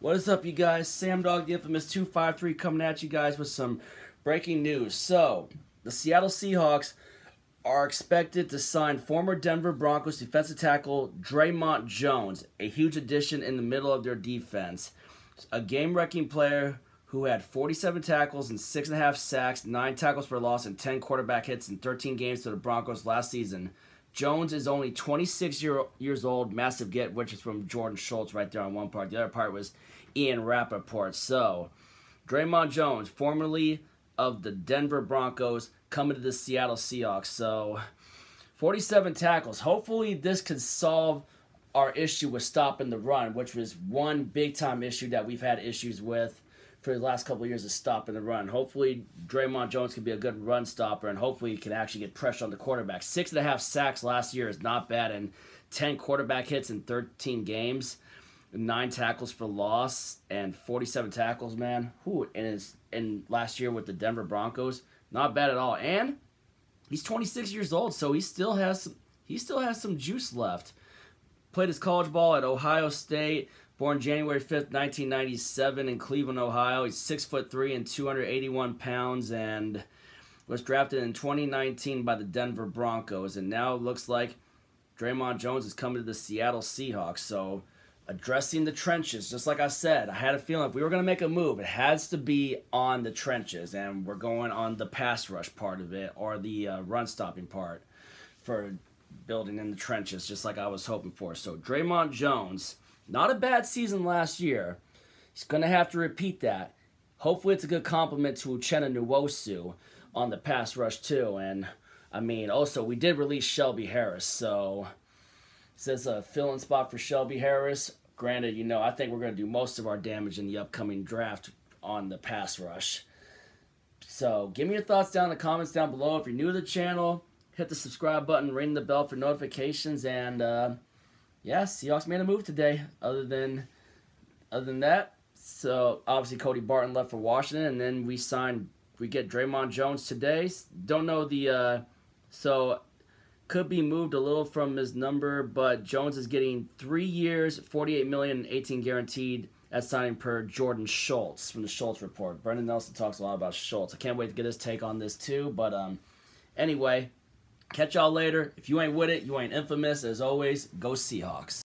What is up, you guys? Sam Dogg, the infamous 253, coming at you guys with some breaking news. So, the Seattle Seahawks are expected to sign former Denver Broncos defensive tackle Dre'Mont Jones, a huge addition in the middle of their defense. A game wrecking player who had 47 tackles and 6.5 sacks, 9 tackles for loss, and 10 quarterback hits in 13 games to the Broncos last season. Jones is only 26 year, years old. Massive get, which is from Jordan Schultz right there on one part. The other part was Ian Rapoport. So, Dre'Mont Jones, formerly of the Denver Broncos, coming to the Seattle Seahawks. So, 47 tackles. Hopefully, this could solve our issue with stopping the run, which was one big time issue that we've had issues with for the last couple of years is stopping the run. Hopefully, Dre'Mont Jones can be a good run stopper, and hopefully, he can actually get pressure on the quarterback. Six and a half sacks last year is not bad, and 10 quarterback hits in 13 games, nine tackles for loss, and 47 tackles, man. Who in his in last year with the Denver Broncos, not bad at all. And he's 26 years old, so he still has some, he still has some juice left. Played his college ball at Ohio State. Born January 5th, 1997 in Cleveland, Ohio. He's 6 foot 3 and 281 pounds and was drafted in 2019 by the Denver Broncos. And now it looks like Dre'Mont Jones is coming to the Seattle Seahawks. So addressing the trenches, just like I said, I had a feeling if we were going to make a move, it has to be on the trenches. And we're going on the pass rush part of it or the uh, run stopping part for building in the trenches, just like I was hoping for. So Dre'Mont Jones not a bad season last year. He's going to have to repeat that. Hopefully, it's a good compliment to Uchenna Nwosu on the pass rush, too. And, I mean, also, we did release Shelby Harris, so is a fill-in spot for Shelby Harris. Granted, you know, I think we're going to do most of our damage in the upcoming draft on the pass rush. So, give me your thoughts down in the comments down below. If you're new to the channel, hit the subscribe button, ring the bell for notifications, and... Uh, yeah, Seahawks made a move today. Other than other than that, so obviously Cody Barton left for Washington, and then we signed. We get Dre'Mont Jones today. Don't know the uh, so could be moved a little from his number, but Jones is getting three years, forty-eight million, eighteen guaranteed at signing per Jordan Schultz from the Schultz report. Brendan Nelson talks a lot about Schultz. I can't wait to get his take on this too. But um, anyway, Catch y'all later. If you ain't with it, you ain't infamous. As always, go Seahawks.